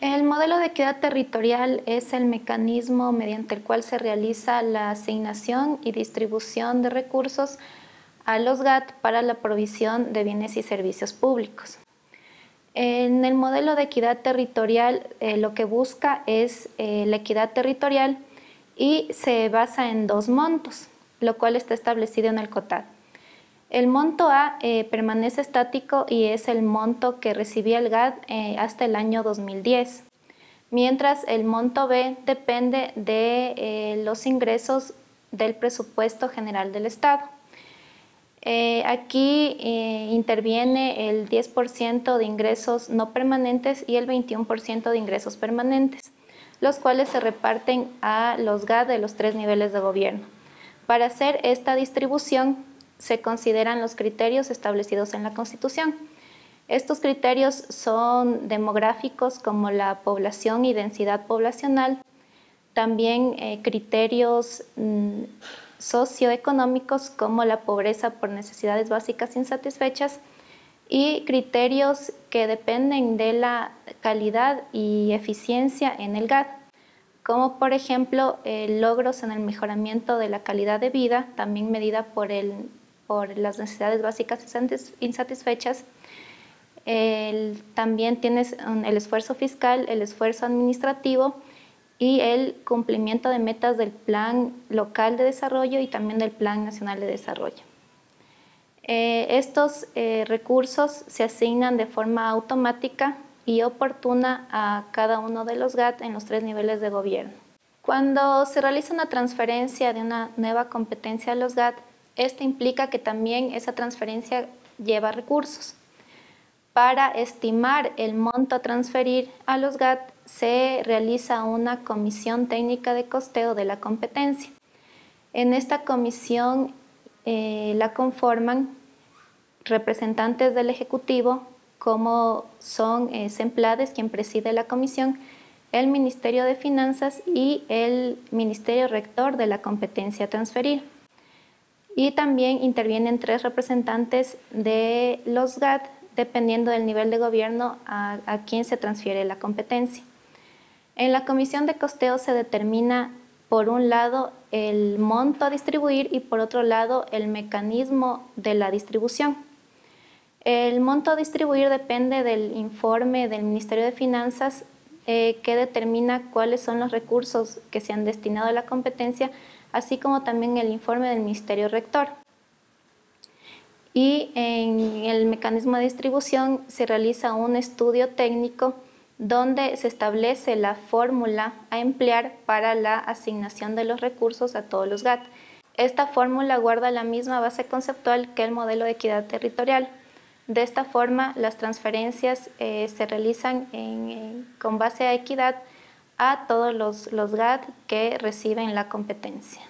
El modelo de equidad territorial es el mecanismo mediante el cual se realiza la asignación y distribución de recursos a los GAT para la provisión de bienes y servicios públicos. En el modelo de equidad territorial eh, lo que busca es eh, la equidad territorial y se basa en dos montos, lo cual está establecido en el COTAD. El monto A eh, permanece estático y es el monto que recibía el GAD hasta el año 2010, mientras el monto B depende de los ingresos del presupuesto general del Estado. Eh, aquí eh, interviene el 10% de ingresos no permanentes y el 21% de ingresos permanentes, los cuales se reparten a los GAD de los tres niveles de gobierno. Para hacer esta distribución se consideran los criterios establecidos en la Constitución. Estos criterios son demográficos como la población y densidad poblacional, también eh, criterios mm, socioeconómicos como la pobreza por necesidades básicas insatisfechas y criterios que dependen de la calidad y eficiencia en el GAD, como por ejemplo logros en el mejoramiento de la calidad de vida, también medida por, las necesidades básicas insatisfechas. también tienes el esfuerzo fiscal, el esfuerzo administrativo, y el cumplimiento de metas del Plan Local de Desarrollo y también del Plan Nacional de Desarrollo. Eh, estos eh, recursos se asignan de forma automática y oportuna a cada uno de los GAT en los tres niveles de gobierno. Cuando se realiza una transferencia de una nueva competencia a los GAT, esto implica que también esa transferencia lleva recursos. Para estimar el monto a transferir a los GAT se realiza una comisión técnica de costeo de la competencia. En esta comisión eh, la conforman representantes del Ejecutivo, como son eh, Semplades, quien preside la comisión, el Ministerio de Finanzas y el Ministerio Rector de la competencia a transferir. Y también intervienen tres representantes de los GAT, dependiendo del nivel de gobierno a, a quien se transfiere la competencia. En la comisión de costeo se determina, por un lado, el monto a distribuir y por otro lado, el mecanismo de la distribución. El monto a distribuir depende del informe del Ministerio de Finanzas eh, que determina cuáles son los recursos que se han destinado a la competencia, así como también el informe del Ministerio Rector. Y en el mecanismo de distribución se realiza un estudio técnico donde se establece la fórmula a emplear para la asignación de los recursos a todos los GAT. Esta fórmula guarda la misma base conceptual que el modelo de equidad territorial. De esta forma, las transferencias eh, se realizan con base a equidad a todos los, los GAT que reciben la competencia.